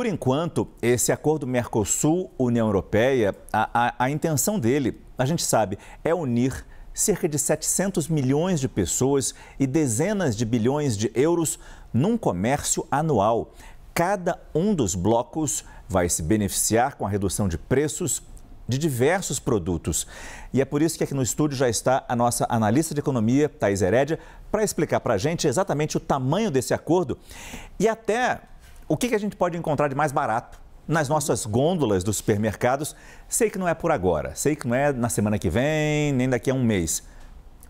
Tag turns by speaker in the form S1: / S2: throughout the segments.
S1: Por enquanto, esse acordo Mercosul-União Europeia, a, a, a intenção dele, a gente sabe, é unir cerca de 700 milhões de pessoas e dezenas de bilhões de euros num comércio anual. Cada um dos blocos vai se beneficiar com a redução de preços de diversos produtos. E é por isso que aqui no estúdio já está a nossa analista de economia, Thais Herédia, para explicar para a gente exatamente o tamanho desse acordo e até o que, que a gente pode encontrar de mais barato nas nossas gôndolas dos supermercados? Sei que não é por agora, sei que não é na semana que vem, nem daqui a um mês.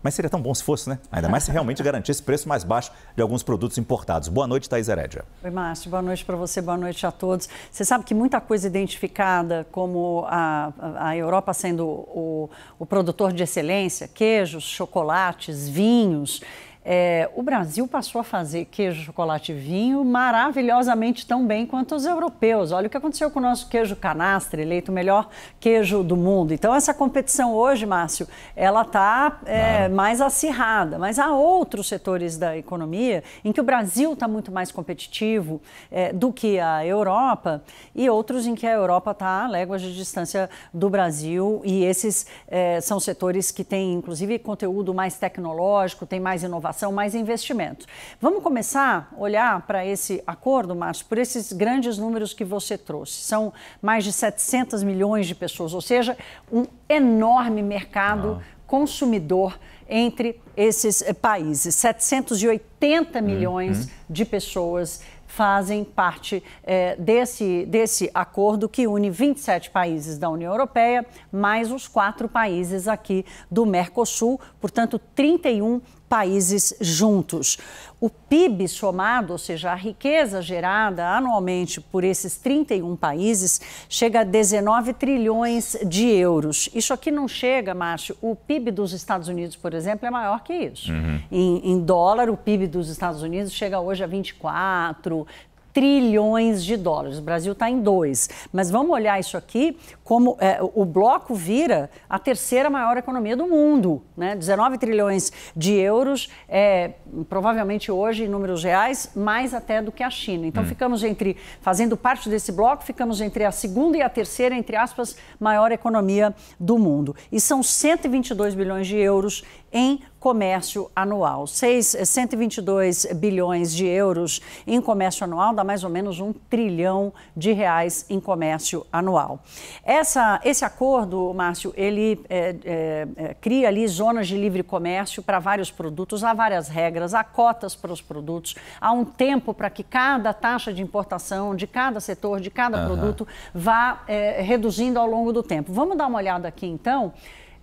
S1: Mas seria tão bom se fosse, né? Ainda mais se realmente garantisse preço mais baixo de alguns produtos importados. Boa noite, Thaís Herédia.
S2: Oi, Márcio. Boa noite para você, boa noite a todos. Você sabe que muita coisa identificada como a, a Europa sendo o, o produtor de excelência, queijos, chocolates, vinhos, é, o Brasil passou a fazer queijo, chocolate e vinho maravilhosamente tão bem quanto os europeus. Olha o que aconteceu com o nosso queijo canastre, eleito o melhor queijo do mundo. Então, essa competição hoje, Márcio, ela está é, mais acirrada. Mas há outros setores da economia em que o Brasil está muito mais competitivo é, do que a Europa e outros em que a Europa está a léguas de distância do Brasil. E esses é, são setores que têm, inclusive, conteúdo mais tecnológico, tem mais inovação inovação, mais investimentos. Vamos começar a olhar para esse acordo, Márcio, por esses grandes números que você trouxe. São mais de 700 milhões de pessoas, ou seja, um enorme mercado ah. consumidor entre esses eh, países. 780 uhum. milhões uhum. de pessoas fazem parte é, desse, desse acordo que une 27 países da União Europeia, mais os quatro países aqui do Mercosul, portanto, 31 países juntos. O PIB somado, ou seja, a riqueza gerada anualmente por esses 31 países, chega a 19 trilhões de euros. Isso aqui não chega, Márcio. O PIB dos Estados Unidos, por exemplo, é maior que isso. Uhum. Em, em dólar, o PIB dos Estados Unidos chega hoje a 24, trilhões de dólares. O Brasil está em dois. Mas vamos olhar isso aqui como é, o bloco vira a terceira maior economia do mundo. Né? 19 trilhões de euros, é, provavelmente hoje, em números reais, mais até do que a China. Então, hum. ficamos entre, fazendo parte desse bloco, ficamos entre a segunda e a terceira, entre aspas, maior economia do mundo. E são 122 bilhões de euros em comércio anual. 6, 122 bilhões de euros em comércio anual dá mais ou menos um trilhão de reais em comércio anual. Essa, esse acordo, Márcio, ele é, é, é, cria ali zonas de livre comércio para vários produtos, há várias regras, há cotas para os produtos, há um tempo para que cada taxa de importação de cada setor, de cada uhum. produto, vá é, reduzindo ao longo do tempo. Vamos dar uma olhada aqui então.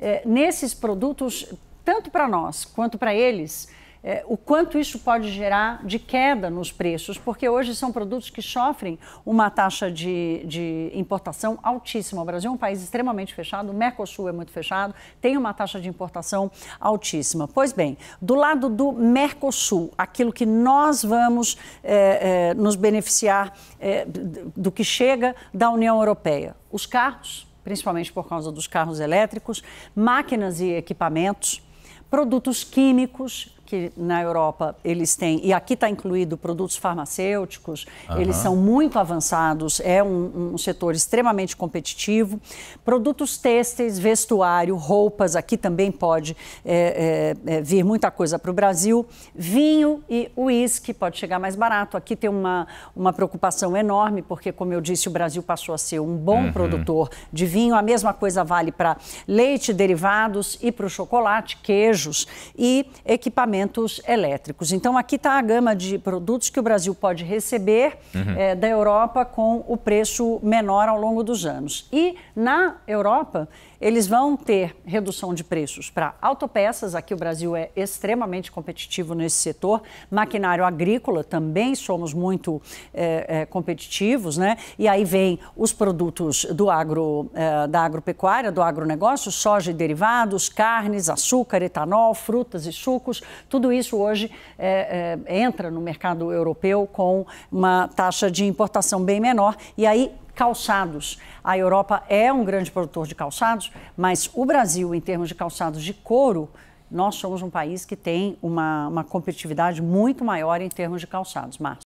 S2: É, nesses produtos tanto para nós quanto para eles, é, o quanto isso pode gerar de queda nos preços, porque hoje são produtos que sofrem uma taxa de, de, importação altíssima. O Brasil é um país extremamente fechado, o Mercosul é muito fechado, tem uma taxa de importação altíssima. Pois bem, do lado do Mercosul, aquilo que nós vamos é, é, nos beneficiar é, do que chega da União Europeia, os carros, principalmente por causa dos carros elétricos, máquinas e equipamentos produtos químicos, que na Europa eles têm, e aqui está incluído produtos farmacêuticos, uhum. eles são muito avançados, é um, um, setor extremamente competitivo. Produtos têxteis, vestuário, roupas, aqui também pode é, é, é, vir muita coisa para o Brasil. Vinho e uísque pode chegar mais barato. Aqui tem uma, uma preocupação enorme, porque, como eu disse, o Brasil passou a ser um bom uhum. produtor de vinho. A mesma coisa vale para leite, derivados e para o chocolate, queijos e equipamentos equipamentos elétricos. Então, aqui está a gama de produtos que o Brasil pode receber uhum. é, da Europa com o preço menor ao longo dos anos. E na Europa, eles vão ter redução de preços para autopeças, aqui o Brasil é extremamente competitivo nesse setor, maquinário agrícola também somos muito é, é, competitivos, né? E aí vem os produtos do agro, é, da agropecuária, do agronegócio, soja e derivados, carnes, açúcar, etanol, frutas e sucos, tudo isso hoje entra no mercado europeu com uma taxa de importação bem menor. E aí calçados. A Europa é um grande produtor de calçados, mas o Brasil, em termos de calçados de couro, nós somos um país que tem uma, uma competitividade muito maior em termos de calçados, Márcio.